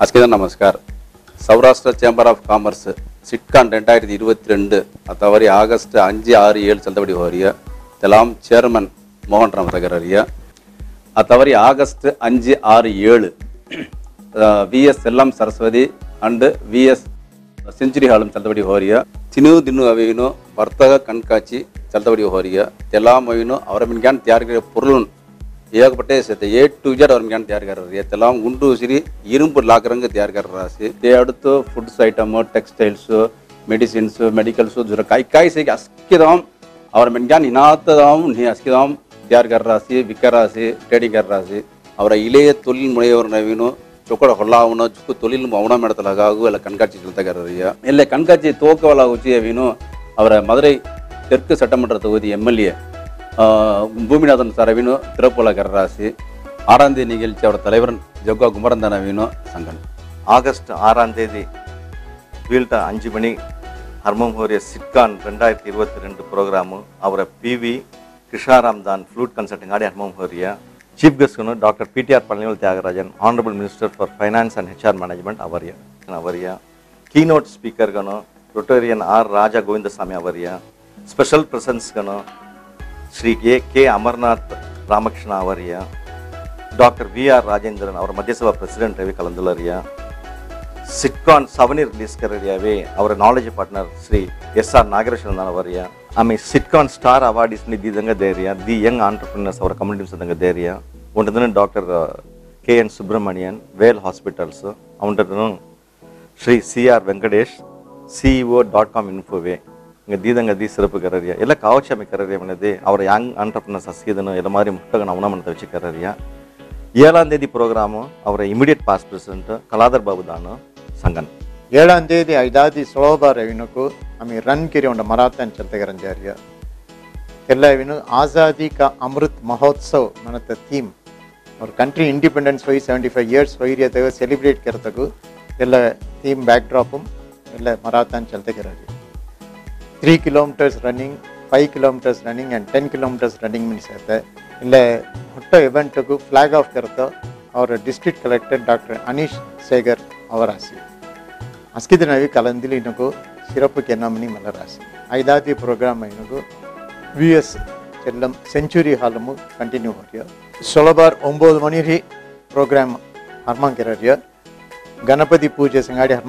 आज நமஸ்கார். Saurashtra chamber of commerce Sitcon ரெண்டாயிரத்தி இருபத்தி ரெண்டு தவறி ஆகஸ்ட் அஞ்சு ஆறு ஏழு சந்தபடி வரிய தெலாம் சேர்மன் மோகன் ராமதகர் அறிய தவறி ஆகஸ்ட் அஞ்சு ஆறு ஏழு vs Chellam Saraswathi and vs century ஹாலும் சந்தபடி ஹோரிய தினு தினு அவையினோ வர்த்தக கண்காட்சி சந்தபடி ஹோரிய தெலாம் அவையினோ அவரமின்கான் தியார்கிற பொருளும் ஏகப்பட்ட சேர்த்து ஏ டு ஜெட் வரைக்கும் தயார் கர்றாரு எத்தெல்லாம் குண்டு சிரி இரும்பு லாக்குறங்க தயார் கர்றாரு தே அடுத்து foods item textiles medicines medicals ಜರ ಕಾಯಿ ಕಾಯಿ ಸೇಗೆ ಅಸ್ಕಿದಾಮ್ ಅವರ ಮೆನ್ಗಾನ್ ಇನಾತದಾಮ್ ನೀ ಅಸ್ಕಿದಾಮ್ ತ್ಯಾರ್ಗರ್ ರಾಸಿ ವಿಕರಾಸಿ ಟ್ರೇಡಿಂಗರ್ ರಾಸಿ ಅವರ ಇಳೆಯ ತೊಲಿಲ್ ಮುಳೆಯವ್ರ ನವೀನು ಚೊಕ್ಕಡ ಹೊಲ್ಲಾವನ ಚುಕ್ಕು ತೊಲಿಲ್ ಅವನ ಮಾಡ್ತಲಾಗ ಆಗು ಎಲ್ಲ ಕಣ್ಕಾಚಿ ಚಿಲ್ತಗಾರರಿಯ ಎಲ್ಲ ಕಣ್ಕಾಚಿ ತೋಕವಲ ಉಚಿಯವಿನು ಅವರ ಮದುரை தெற்கு சட்டமன்ற தொகுதி எம்எல்ஏ பூமிநாதன் சார் வீணும் திரப்புல கரராசி ஆறாம் தேதி நிகழ்ச்சி அவர் தலைவரன் ஜோகா குமரந்தன வீணும் சங்கன். ஆகஸ்ட் ஆறாம் தேதி வீல்டா அஞ்சு மணி ஹர்மம் ஹோரிய சிட்கான் ரெண்டாயிரத்தி இருபத்தி ரெண்டு ப்ரோக்ராமு. அவரை பிவி கிருஷ்ணாராம் தான் ஃப்ளூட் கன்சல்டிங் ஆடி ஹர்மம் ஹோரியா chief கெஸ்ட்னு doctor PTR Palanivel Thiagarajan honourable minister for finance and HR management அவரியா. அவரியா. கீனோட் ஸ்பீக்கர்கணும் ரொட்டோரியன் ஆர் ராஜா கோவிந்தசாமி அவரியா. ஸ்பெஷல் பிரசன்ஸ்கணும் ஸ்ரீ ஏ கே. அமர்நாத் ராமகிருஷ்ணா அவரியா டாக்டர் வி ஆர் ராஜேந்திரன் அவர் மத்தியசபா பிரசிடென்ட்டாகவே கலந்துள்ளாரியா சிட்கான் சவனி ரிலீஸ் கரடியாவே அவர் knowledge partner Shri S R Nagareshan தான் அவரியா ఆమె సిట్కాన్ స్టార్ అవార్డీస్ ని ది தி ధైర్య ది அவர் ఆంటర్ప్రినర్స్ అవర్ కమ్యూనిటీస్ విధంగా doctor K. N. KN Vel hospitals hospitals Shri Shri CR Venkatesh CEO dot com Infoway இங்கே దీదంగా దీ సిరపు కరరియా ఇలా కావచ్చామి కరరియా అనేది అవర యాంగ్ ఆంటర్ప్రినర్స్ సీదను ఇలా மாதிரி ముఖ్యంగా నవనమంత వచ్చి కరరియా ஏழாம் தேதி ப்ரோக்ராமு அவரை immediate past president Kaladhar Babu தானு சங்கன். ஏழாம் தேதி ஐதாதி சுலோப ரவினுக்கு அமி ரன் கிரி உண்ட மராத்தன் சந்தகரஞ்சாரிய தெல்லவினு ஆசாதி கா அமிர்த் மஹோத்சவ் மனத்த தீம் ஒரு கண்ட்ரி இண்டிபெண்டன்ஸ் போய் செவன்டி ஃபைவ் இயர்ஸ் வைரியத்தை செலிப்ரேட் கரத்துக்கு எல்லா தீம் பேக் ட்ராப்பும் எல்லா மராத்தான் செலுத்துகிறாரு 3 kilometers running, 5 kilometers running and 10 kilometers running means the ಇಲ್ಲ ಹುಟ್ಟ ಇವೆಂಟ್ಗೂ ಫ್ಲ್ಯಾಗ್ ಆಫ್ ಕರೆದ ಅವರ district collector doctor Aneesh Sekar ಅವರ ಆಸಿ ಅಸ್ಕಿದ ನಾವಿ ಕಲಂದಿಲಿ ಇನಗು ಸಿರಪು ಕೆನ್ನಮನಿ ಮಲರಾಸಿ ಐದಾದಿ ಪ್ರೋಗ್ರಾಮ್ ಇನಗು ವಿ ಎಸ್ ಚೆಲ್ಲಂ ಸೆಂಚುರಿ ಹಾಲಮು ಕಂಟಿನ್ಯೂ ಹೊರಿಯ ಸೊಲಬಾರ್ ಒಂಬತ್ತು ಮಣಿ ರೀ ಪ್ರೋಗ್ರಾಮ್ ಹರ್ಮಾಂಕಿರರಿಯ ಗಣಪತಿ ಪೂಜೆ ಸಂಗಾಡಿ ಹರ್ಮ